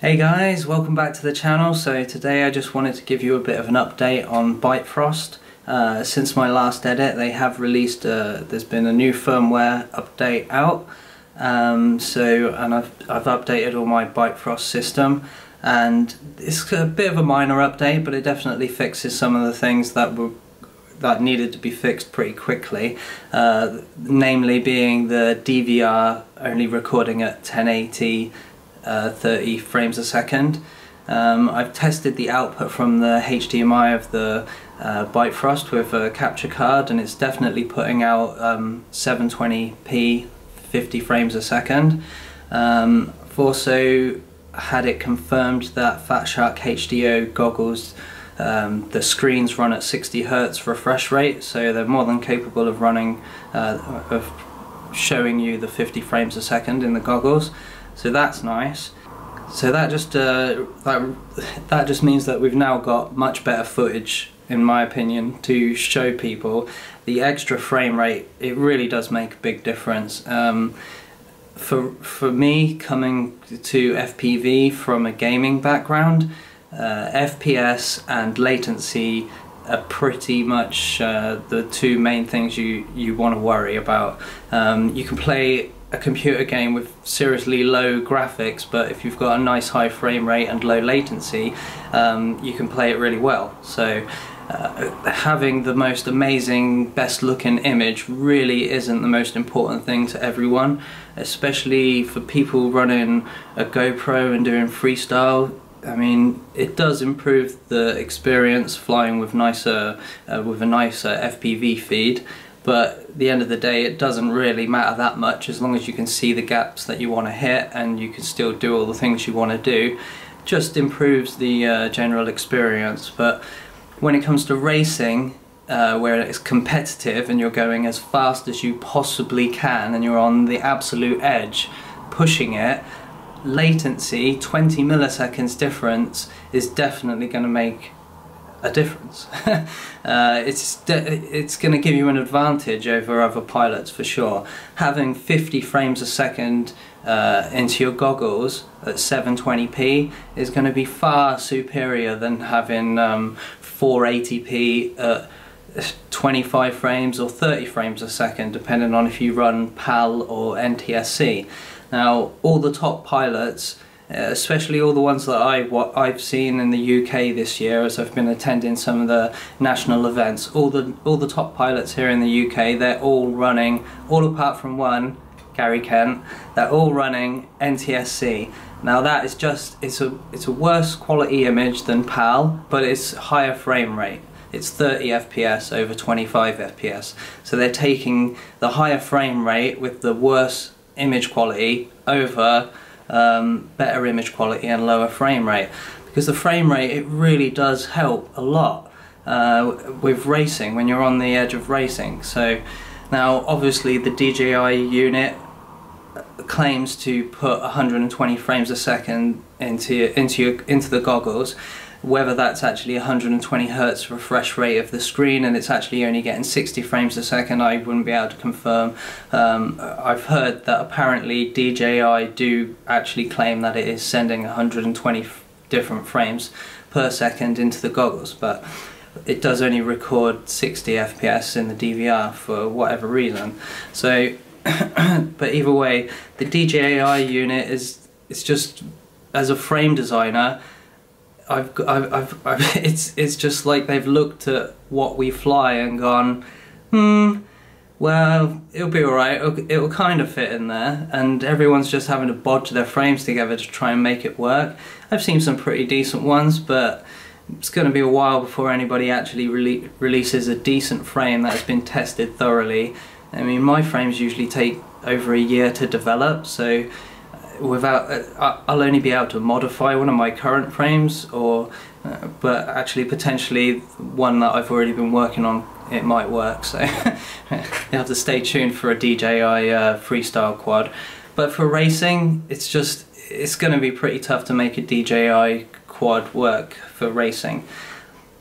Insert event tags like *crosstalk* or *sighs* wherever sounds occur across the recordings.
Hey guys, welcome back to the channel. So today I just wanted to give you a bit of an update on Byte Frost. Uh, since my last edit they have released, a, there's been a new firmware update out. Um, so, and I've, I've updated all my Byte Frost system and it's a bit of a minor update but it definitely fixes some of the things that were that needed to be fixed pretty quickly, uh, namely being the DVR only recording at 1080 uh, 30 frames a second. Um, I've tested the output from the HDMI of the uh, Byte Frost with a capture card and it's definitely putting out um, 720p 50 frames a second. Um, I've also had it confirmed that Fat Shark HDO goggles um, the screens run at 60 hertz refresh rate so they're more than capable of running uh, of showing you the 50 frames a second in the goggles so that's nice. So that just uh, that that just means that we've now got much better footage, in my opinion, to show people the extra frame rate. It really does make a big difference. Um, for for me, coming to FPV from a gaming background, uh, FPS and latency are pretty much uh, the two main things you you want to worry about. Um, you can play a computer game with seriously low graphics but if you've got a nice high frame rate and low latency um, you can play it really well. So uh, having the most amazing best looking image really isn't the most important thing to everyone especially for people running a GoPro and doing freestyle. I mean, it does improve the experience flying with nicer, uh, with a nicer FPV feed, but at the end of the day it doesn't really matter that much as long as you can see the gaps that you want to hit and you can still do all the things you want to do. Just improves the uh, general experience. But when it comes to racing uh, where it's competitive and you're going as fast as you possibly can and you're on the absolute edge pushing it latency 20 milliseconds difference is definitely going to make a difference. *laughs* uh, it's it's going to give you an advantage over other pilots for sure. Having 50 frames a second uh, into your goggles at 720p is going to be far superior than having um, 480p at 25 frames or 30 frames a second depending on if you run PAL or NTSC. Now all the top pilots Uh, especially all the ones that I, what I've seen in the UK this year as I've been attending some of the national events. All the, all the top pilots here in the UK, they're all running, all apart from one, Gary Kent, they're all running NTSC. Now that is just, it's a, it's a worse quality image than PAL, but it's higher frame rate. It's 30 FPS over 25 FPS. So they're taking the higher frame rate with the worse image quality over um, better image quality and lower frame rate. Because the frame rate it really does help a lot uh, with racing when you're on the edge of racing. So now obviously the DJI unit claims to put 120 frames a second into into your, into the goggles whether that's actually 120 hertz refresh rate of the screen and it's actually only getting 60 frames a second I wouldn't be able to confirm. Um, I've heard that apparently DJI do actually claim that it is sending 120 different frames per second into the goggles but it does only record 60 FPS in the DVR for whatever reason. So *coughs* but either way the DJI unit is it's just as a frame designer I've, I've, I've, I've, *laughs* it's, it's just like they've looked at what we fly and gone, hmm, well, it'll be alright, it'll, it'll kind of fit in there, and everyone's just having to bodge their frames together to try and make it work. I've seen some pretty decent ones, but it's going to be a while before anybody actually rele releases a decent frame that has been tested thoroughly. I mean, my frames usually take over a year to develop, so without uh, I'll only be able to modify one of my current frames or uh, but actually potentially one that I've already been working on it might work. So *laughs* you have to stay tuned for a DJI uh, freestyle quad. But for racing it's just it's going to be pretty tough to make a DJI quad work for racing.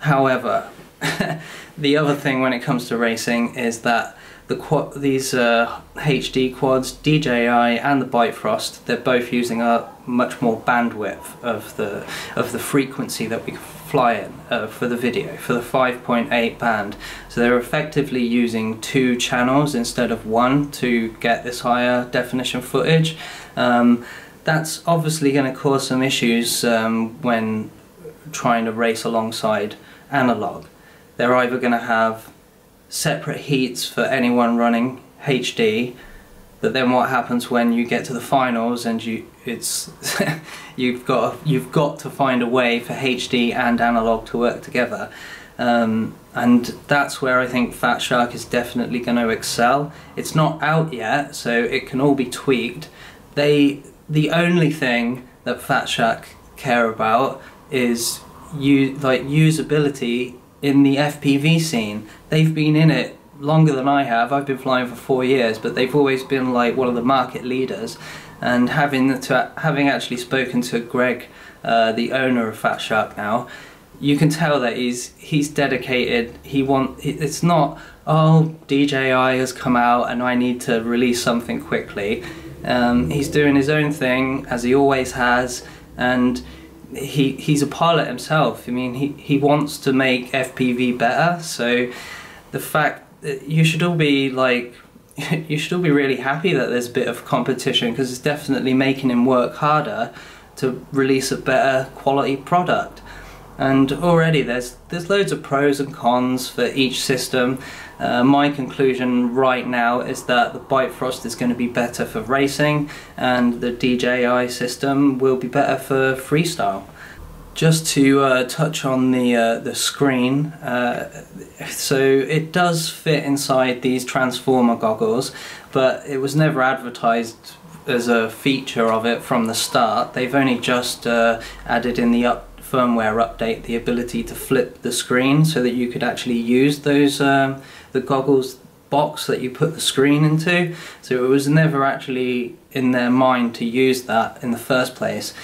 However *laughs* the other thing when it comes to racing is that the quad, these uh, HD quads, DJI and the Byte Frost, they're both using a much more bandwidth of the of the frequency that we fly in uh, for the video for the 5.8 band. So they're effectively using two channels instead of one to get this higher definition footage. Um, that's obviously going to cause some issues um, when trying to race alongside analog. They're either going to have separate heats for anyone running HD but then what happens when you get to the finals and you it's *laughs* you've got you've got to find a way for HD and analog to work together. Um, and that's where I think Fat Shark is definitely going to excel. It's not out yet so it can all be tweaked. They the only thing that Fat Shark care about is you like usability in the FPV scene. They've been in it longer than I have. I've been flying for four years, but they've always been like one of the market leaders. And having to having actually spoken to Greg, uh, the owner of Fat Shark now, you can tell that he's he's dedicated. He want it's not oh DJI has come out and I need to release something quickly. Um, he's doing his own thing as he always has, and he he's a pilot himself. I mean, he he wants to make FPV better. So the fact that you should all be like *laughs* you should all be really happy that there's a bit of competition because it's definitely making him work harder to release a better quality product. And already there's there's loads of pros and cons for each system. Uh, my conclusion right now is that the Byte Frost is going to be better for racing and the DJI system will be better for freestyle. Just to uh, touch on the uh, the screen, uh, so it does fit inside these transformer goggles, but it was never advertised as a feature of it from the start. They've only just uh, added in the up firmware update the ability to flip the screen so that you could actually use those um, the goggles box that you put the screen into. So it was never actually in their mind to use that in the first place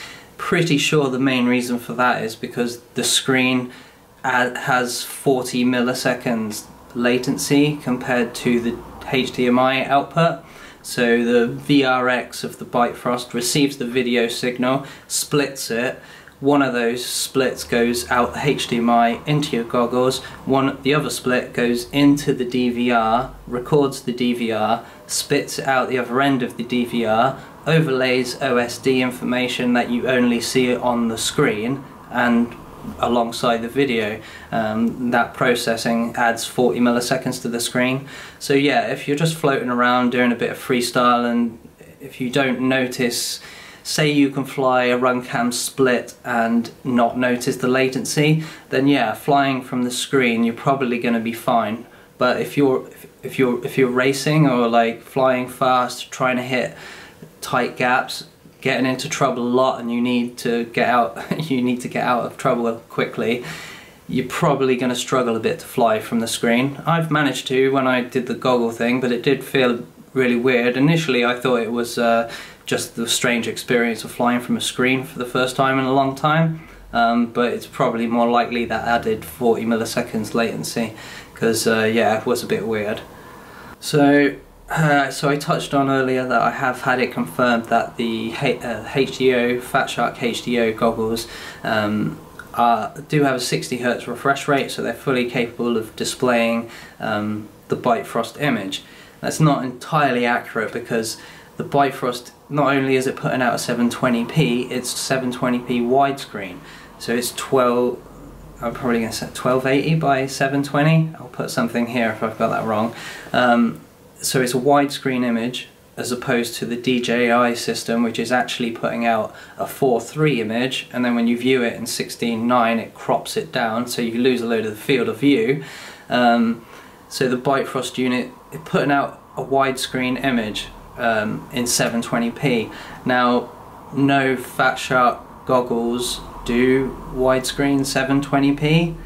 pretty sure the main reason for that is because the screen has 40 milliseconds latency compared to the HDMI output. So the VRX of the Byte Frost receives the video signal, splits it, one of those splits goes out the HDMI into your goggles, one the other split goes into the DVR, records the DVR, spits it out the other end of the DVR, overlays OSD information that you only see on the screen and alongside the video. Um, that processing adds 40 milliseconds to the screen. So yeah if you're just floating around doing a bit of freestyle and if you don't notice say you can fly a runcam split and not notice the latency then yeah flying from the screen you're probably going to be fine but if you're if you're if you're racing or like flying fast trying to hit tight gaps, getting into trouble a lot and you need to get out *laughs* you need to get out of trouble quickly you're probably going to struggle a bit to fly from the screen. I've managed to when I did the goggle thing but it did feel really weird. Initially I thought it was uh, just the strange experience of flying from a screen for the first time in a long time um, but it's probably more likely that added 40 milliseconds latency because uh, yeah it was a bit weird. So uh, so I touched on earlier that I have had it confirmed that the H uh, HDO, Fat Shark HDO goggles um, are, do have a 60 hertz refresh rate so they're fully capable of displaying um, the Byte Frost image. That's not entirely accurate because the Byte Frost, not only is it putting out a 720p, it's 720p widescreen. So it's 12, I'm probably going to say 1280 by 720. I'll put something here if I've got that wrong. Um, so it's a widescreen image as opposed to the DJI system which is actually putting out a 4.3 image and then when you view it in 16.9 it crops it down so you lose a load of the field of view. Um, so the Byte Frost unit is putting out a widescreen image um, in 720p. Now no Fat Shark goggles do widescreen 720p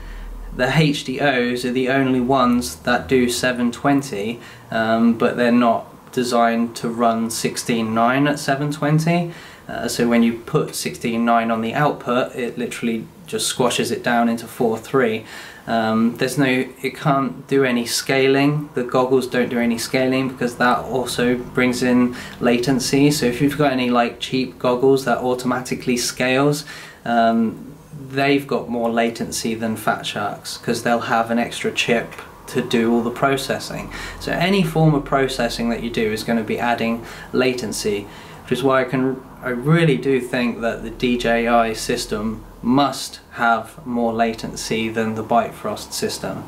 the HDOs are the only ones that do 720 um, but they're not designed to run 16.9 at 720 Uh, so when you put 16.9 on the output, it literally just squashes it down into 4.3. Um, there's no, it can't do any scaling. The goggles don't do any scaling because that also brings in latency. So if you've got any like cheap goggles that automatically scales, um, they've got more latency than Fat Sharks because they'll have an extra chip to do all the processing. So any form of processing that you do is going to be adding latency, which is why I can I really do think that the DJI system must have more latency than the Byte Frost system.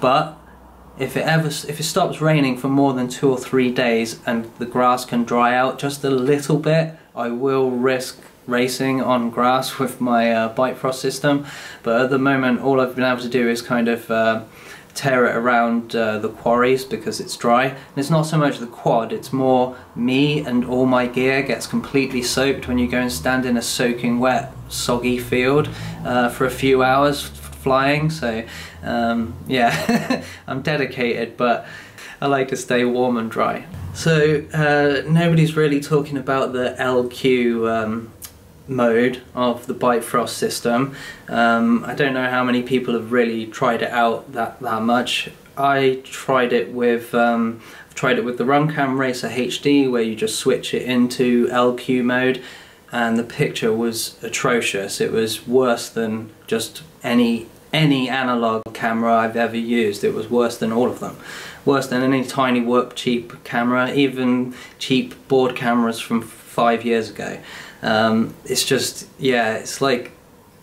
But if it ever if it stops raining for more than two or three days and the grass can dry out just a little bit, I will risk racing on grass *laughs* with my uh, Bifrost system. But at the moment, all I've been able to do is kind of uh, tear it around uh, the quarries because it's dry. And it's not so much the quad, it's more me and all my gear gets completely soaked when you go and stand in a soaking wet, soggy field uh, for a few hours flying. So um, *laughs* yeah, I'm dedicated, but I like to stay warm and dry. So uh, nobody's really talking about the LQ um, mode of the Byte Frost system. Um, I don't know how many people have really tried it out that, that much. I tried it with um, tried it with the Runcam Racer HD where you just switch it into LQ mode and the picture was atrocious. It was worse than just any any analog camera I've ever used. It was worse than all of them. Worse than any tiny work cheap camera, even cheap board cameras from five years ago. Um, it's just yeah, it's like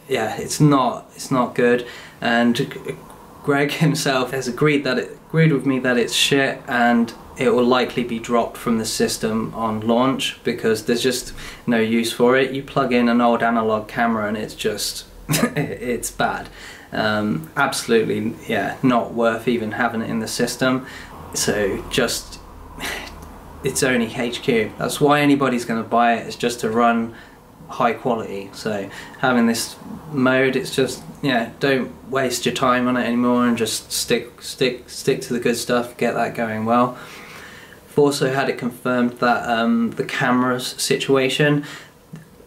yeah, it's not it's not good. And Greg *laughs* himself has agreed that it agreed with me that it's shit and it will likely be dropped from the system on launch because there's just no use for it. You plug in an old analog camera and it's just *laughs* it's bad. Um, absolutely, yeah, not worth even having it in the system. So just *sighs* it's only HQ. That's why anybody's going to buy it. It's just to run high quality. So having this mode, it's just yeah, don't waste your time on it anymore and just stick stick stick to the good stuff. Get that going well. Also had it confirmed that um, the cameras situation.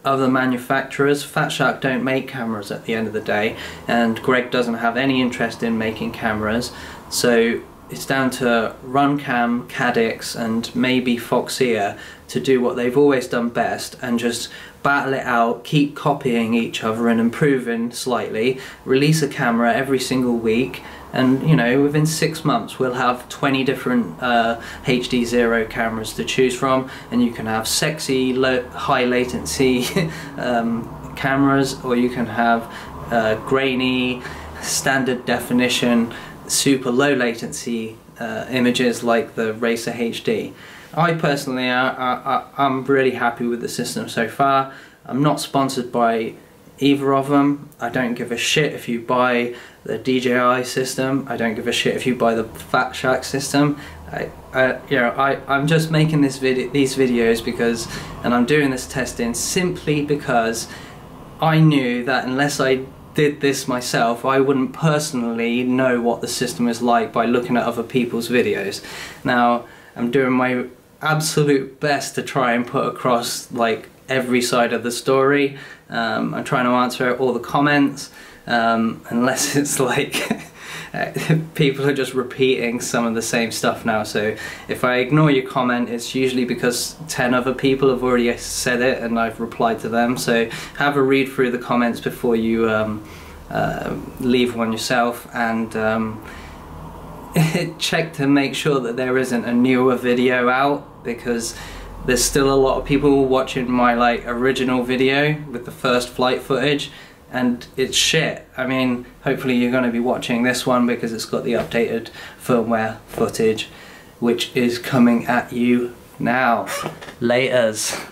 Other manufacturers, Fat Shark don't make cameras at the end of the day, and Greg doesn't have any interest in making cameras. So it's down to Runcam, Caddx and maybe Foxeer to do what they've always done best and just battle it out, keep copying each other and improving slightly, release a camera every single week and you know within six months we'll have 20 different uh, HD zero cameras to choose from and you can have sexy low, high latency *laughs* um, cameras or you can have uh, grainy standard definition super low latency uh, images like the Racer HD. I personally, I, I, I'm really happy with the system so far. I'm not sponsored by either of them. I don't give a shit if you buy the DJI system. I don't give a shit if you buy the Fat Shark system. I, I, you know, I, I'm just making this video, these videos because, and I'm doing this testing simply because I knew that unless I did this myself, I wouldn't personally know what the system is like by looking at other people's videos. Now, I'm doing my absolute best to try and put across like every side of the story. Um, I'm trying to answer all the comments, um, unless *laughs* it's like *laughs* people are just repeating some of the same stuff now. So if I ignore your comment, it's usually because 10 other people have already said it and I've replied to them. So have a read through the comments before you um, uh, leave one yourself and um, *laughs* check to make sure that there isn't a newer video out because there's still a lot of people watching my like original video with the first flight footage and it's shit. I mean, hopefully you're going to be watching this one because it's got the updated firmware footage, which is coming at you now. Laters.